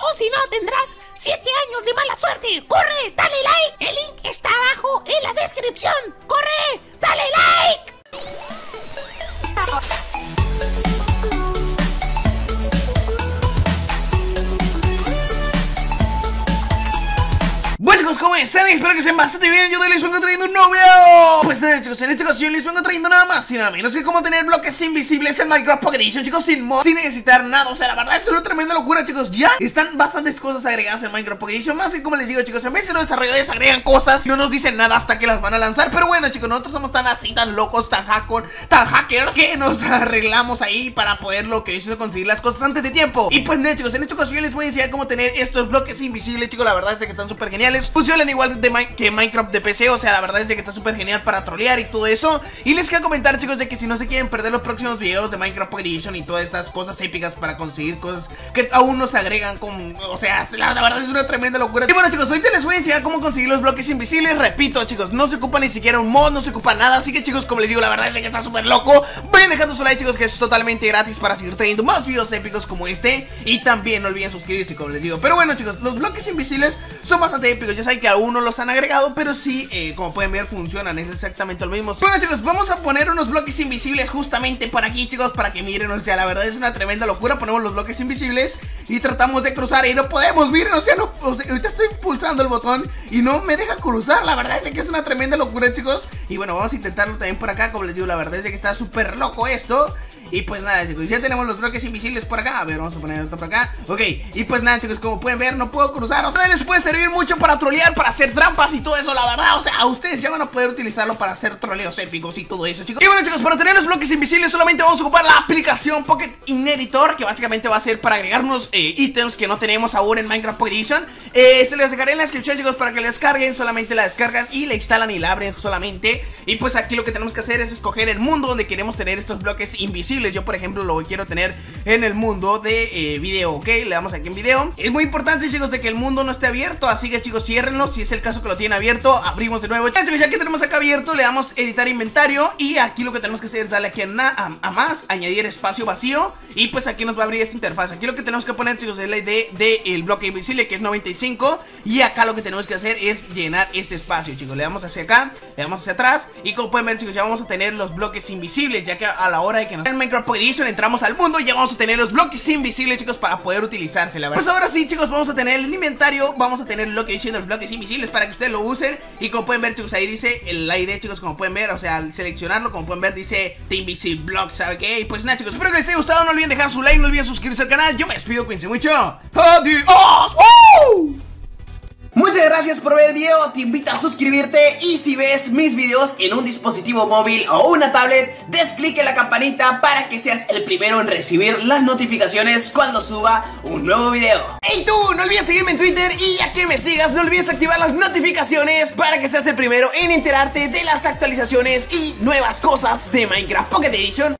O si no tendrás 7 años de mala suerte. ¡Corre! ¡Dale like! El link está abajo en la descripción. ¡Corre! ¡Dale like! Chicos, ¿cómo están? Espero que estén bastante bien. Yo les vengo trayendo un nuevo video Pues nada chicos, en esta ocasión les vengo trayendo nada más y nada menos que como tener bloques invisibles en Minecraft Pocket Edition Chicos, sin mod, sin necesitar nada. O sea, la verdad es una tremenda locura chicos. Ya están bastantes cosas agregadas en Minecraft Pocket Edition. Más que como les digo chicos, en vez de los desarrolladores agregan cosas Y no nos dicen nada hasta que las van a lanzar. Pero bueno chicos, nosotros somos tan así, tan locos, tan hacker, tan hackers Que nos arreglamos ahí para poder lo que hizo conseguir las cosas antes de tiempo. Y pues nada chicos, en esta ocasión les voy a enseñar cómo tener estos bloques invisibles Chicos, la verdad es que están súper geniales Funcionan igual de que Minecraft de PC O sea, la verdad es que está súper genial para trolear y todo eso. Y les quiero comentar, chicos, de que si no se quieren perder los próximos videos de Minecraft Pocket Edition Y todas estas cosas épicas para conseguir cosas que aún no se agregan con... O sea, la, verdad es una tremenda locura. Y bueno, chicos, ahorita les voy a enseñar cómo conseguir los bloques invisibles. Repito, chicos, no se ocupa ni siquiera un mod, no se ocupa nada. Así que, chicos, como les digo, la verdad es que está súper loco. Vayan dejando su like, chicos, que es totalmente gratis para seguir trayendo más videos épicos como este. Y también no olviden suscribirse, como les digo. Pero bueno, chicos, los bloques invisibles son bastante épicos saben que aún no los han agregado, pero sí, eh, como pueden ver, funcionan, es exactamente lo mismo. Bueno chicos, vamos a poner unos bloques invisibles justamente por aquí, chicos, para que miren, o sea, la verdad es una tremenda locura Ponemos los bloques invisibles y tratamos de cruzar y no podemos, miren, o sea, no, ahorita estoy pulsando el botón y no me deja cruzar La verdad es que es una tremenda locura, chicos. Y bueno, vamos a intentarlo también por acá, como les digo, la verdad es que está súper loco esto y pues nada chicos, ya tenemos los bloques invisibles por acá. A ver, vamos a poner esto por acá. Ok, y pues nada chicos, como pueden ver, no puedo cruzar. O sea, les puede servir mucho para trolear, para hacer trampas y todo eso, la verdad. O sea, ustedes ya van a poder utilizarlo para hacer troleos épicos y todo eso, chicos. Y bueno chicos, para tener los bloques invisibles solamente vamos a ocupar la aplicación Pocket Ineditor Que básicamente va a ser para agregarnos eh, ítems que no tenemos aún en Minecraft Pocket Edition. Eh, Se les dejaré en la descripción chicos para que la descarguen. Solamente la descargan y la instalan y la abren solamente. Y pues aquí lo que tenemos que hacer es escoger el mundo donde queremos tener estos bloques invisibles Yo por ejemplo lo quiero tener en el mundo de eh, video, ¿ok? Le damos aquí en video. Es muy importante chicos de que el mundo no esté abierto. Así que chicos ciérrenlo, si es el caso que lo tienen abierto Abrimos de nuevo. Ya chicos, ya que tenemos acá abierto le damos editar inventario. Y aquí lo que tenemos que hacer es darle aquí a, a, más Añadir espacio vacío. Y pues aquí nos va a abrir esta interfaz. Aquí lo que tenemos que poner chicos es la ID del bloque invisible que es 95 Y acá lo que tenemos que hacer es llenar este espacio chicos. Le damos hacia acá, le damos hacia atrás. Y como pueden ver chicos ya vamos a tener los bloques invisibles Ya que a la hora de que nos en Minecraft Edition entramos al mundo y ya vamos a tener los bloques invisibles, chicos, para poder utilizarse, la verdad. Pues ahora sí, chicos, vamos a tener el inventario, vamos a tener lo que dicen los bloques invisibles para que ustedes lo usen. Y como pueden ver, chicos, ahí dice el ID, chicos, como pueden ver, o sea, al seleccionarlo, como pueden ver, dice The Invisible Block, ¿sabe qué? Y pues nada, chicos, espero que les haya gustado, no olviden dejar su like, no olviden suscribirse al canal. Yo me despido, cuídense mucho. ¡Adiós! ¡Woo! Muchas gracias por ver el video, te invito a suscribirte y si ves mis videos en un dispositivo móvil o una tablet, des clic en la campanita para que seas el primero en recibir las notificaciones cuando suba un nuevo video. ¡Hey tú! No olvides seguirme en Twitter y ya que me sigas, no olvides activar las notificaciones para que seas el primero en enterarte de las actualizaciones y nuevas cosas de Minecraft Pocket Edition.